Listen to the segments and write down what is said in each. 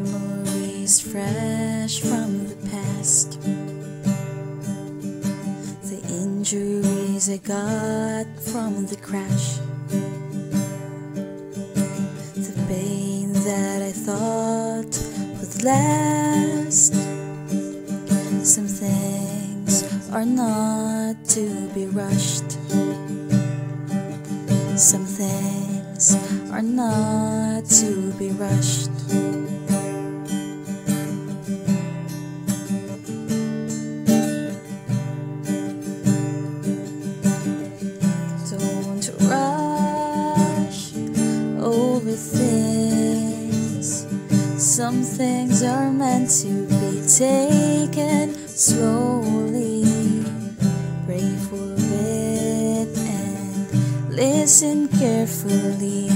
memories fresh from the past. The injuries I got from the crash. The pain that I thought would last. Some things are not to be rushed. Some things are not to be rushed. Over things. Some things are meant to be taken slowly. Pray for it and listen carefully.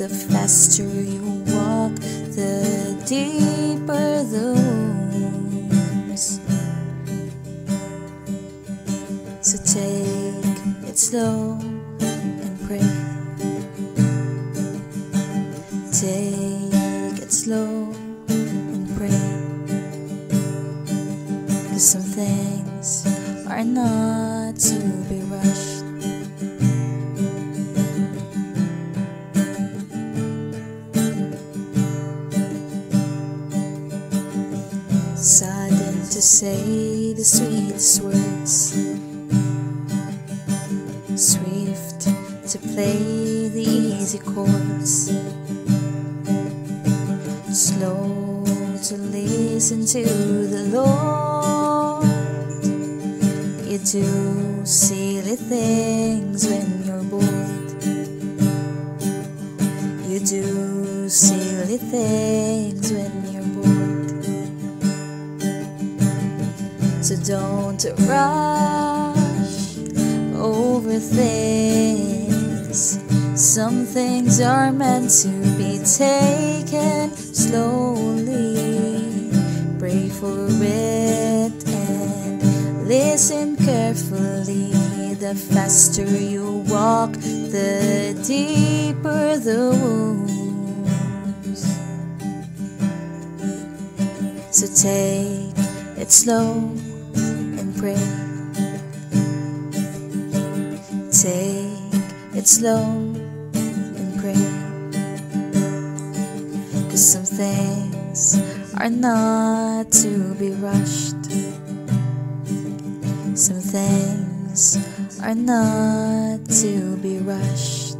The faster you walk, the deeper the wounds. So take it slow Take it slow and pray. Cause some things are not to be rushed. Sudden to say the sweetest words swift to play the easy chords, slow to listen to the Lord. You do silly things when you're bored. You do silly things when you're bored. So don't rush over things. Some things are meant to be taken slowly. Pray for it and listen carefully. The faster you walk, the deeper the wounds. So take it slow and pray. Take it slow Cause some things are not to be rushed. Some things are not to be rushed.